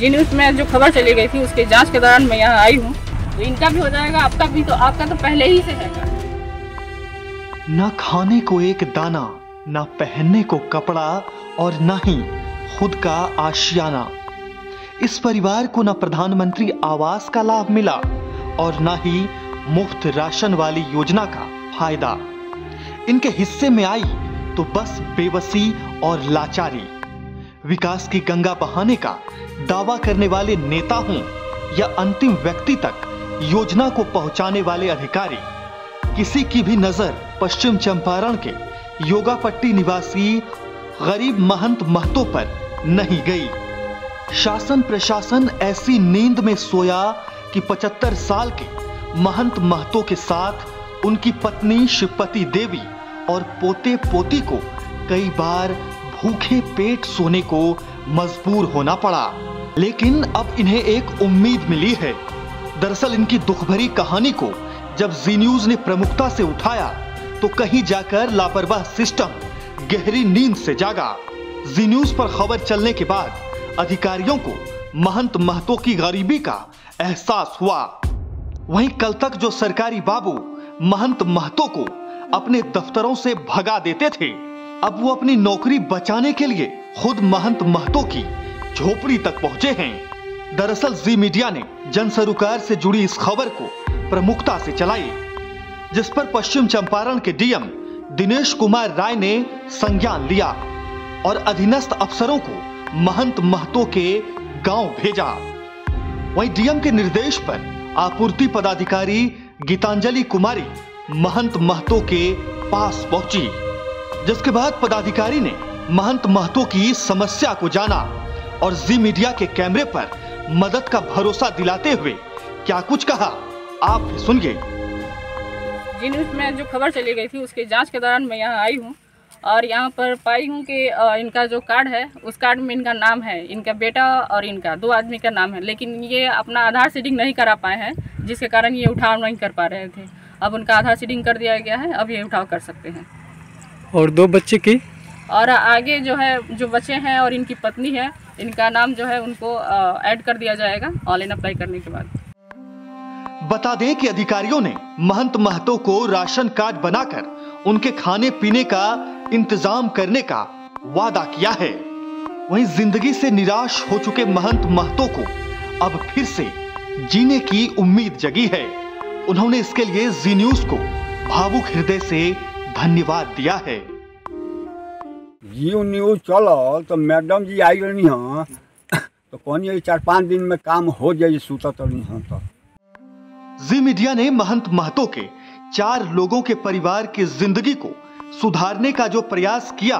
जी news में जो खबर चली गई थी, उसकी जाँच के दौरान मैं यहाँ आई हूँ। तो इनका भी हो जाएगा आपका भी तो आपका तो पहले ही से न खाने को एक दाना, न पहनने को कपड़ा और न ही खुद का आशियाना। इस परिवार को न प्रधानमंत्री आवास का लाभ मिला और न ही मुफ़्त राशन वाली योजना का फ़ायदा। इनके हिस्से में आई तो बस बेबसी और लाचारी। विकास की गंगा बहाने का दावा करने वाले नेता हों या अंतिम व्यक्ति तक योजना को पहुँचाने वाले अधिकारी, किसी की भी नज़र पश्चिम चंपारण के योगापट्टी निवासी गरीब महंत महतो पर नहीं गई। शासन प्रशासन ऐसी नींद में सोया कि 75 साल के महंत महतो के साथ उनकी पत्नी शिवपति देवी और पोते पोती को कई बार भूखे पेट सोने को मजबूर होना पड़ा। लेकिन अब इन्हें एक उम्मीद मिली है। दरअसल इनकी दुख भरी कहानी को जब जी न्यूज़ ने प्रमुखता से उठाया तो कहीं जाकर लापरवाह सिस्टम गहरी नींद से जागा। जी न्यूज़ पर खबर चलने के बाद अधिकारियों को महंत महतो की गरीबी का एहसास हुआ। वहीं कल तक जो सरकारी बाबू महंत महतो को अपने दफ्तरों से भगा देते थे अब वो अपनी नौकरी बचाने के लिए खुद महंत महतो की झोपड़ी तक पहुँचे हैं। दरअसल जी मीडिया ने जन सरोकार से जुड़ी इस खबर को प्रमुखता से चलाई, जिस पर पश्चिम चंपारण के डीएम दिनेश कुमार राय ने संज्ञान लिया और अधीनस्थ अफसरों को महंत महतो के गाँव भेजा। वहीं डीएम के निर्देश पर आपूर्ति पदाधिकारी गीतांजलि कुमारी महंत महतो के पास पहुँची। जिसके बाद पदाधिकारी ने महंत महतो की समस्या को जाना और जी मीडिया के कैमरे पर मदद का भरोसा दिलाते हुए क्या कुछ कहा, आप सुनिए। जी, न्यूज़ में जो खबर चली गई थी, उसकी जाँच के दौरान मैं यहाँ आई हूँ और यहाँ पर पाई हूँ कि इनका जो कार्ड है, उस कार्ड में इनका नाम है, इनका बेटा और इनका दो आदमी का नाम है, लेकिन ये अपना आधार सीडिंग नहीं करा पाए हैं, जिसके कारण ये उठाव नहीं कर पा रहे थे। अब उनका आधार सीडिंग कर दिया गया है, अब ये उठाव कर सकते हैं। और दो बच्चे की? और आगे जो है जो बच्चे हैं और इनकी पत्नी है इनका नाम जो है उनको ऐड कर दिया जाएगा ऑनलाइन अप्लाई करने के बाद। बता दें कि अधिकारियों ने महंत महतो को राशन कार्ड बनाकर उनके खाने पीने का इंतज़ाम करने का वादा किया है। वहीं ज़िंदगी से निराश हो चुके महंत महतो को अब फिर से जीने की उम्मीद जगी है। उन्होंने इसके लिए जी न्यूज़ को भावुक हृदय से धन्यवाद दिया है। जियो न्यूज़ चलल तो मैडम जी आई रहनी हाँ। तो कहनी चार पाँच दिन में काम हो जाए सुतत रहनी हाँ तो जी मीडिया ने महंत महतो के चार लोगों के परिवार की ज़िंदगी को सुधारने का जो प्रयास किया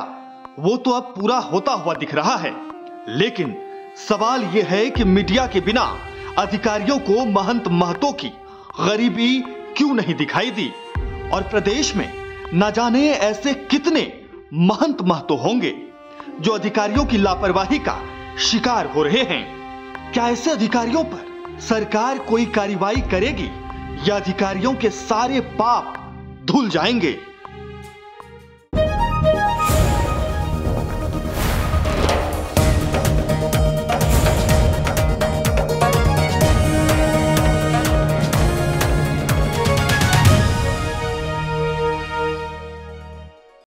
वो तो अब पूरा होता हुआ दिख रहा है। लेकिन सवाल यह है कि मीडिया के बिना अधिकारियों को महंत महतो की गरीबी क्यों नहीं दिखाई दी? और प्रदेश में न जाने ऐसे कितने महंत महतो होंगे, जो अधिकारियों की लापरवाही का शिकार हो रहे हैं। क्या ऐसे अधिकारियों पर सरकार कोई कार्रवाई करेगी या अधिकारियों के सारे पाप धुल जाएँगे?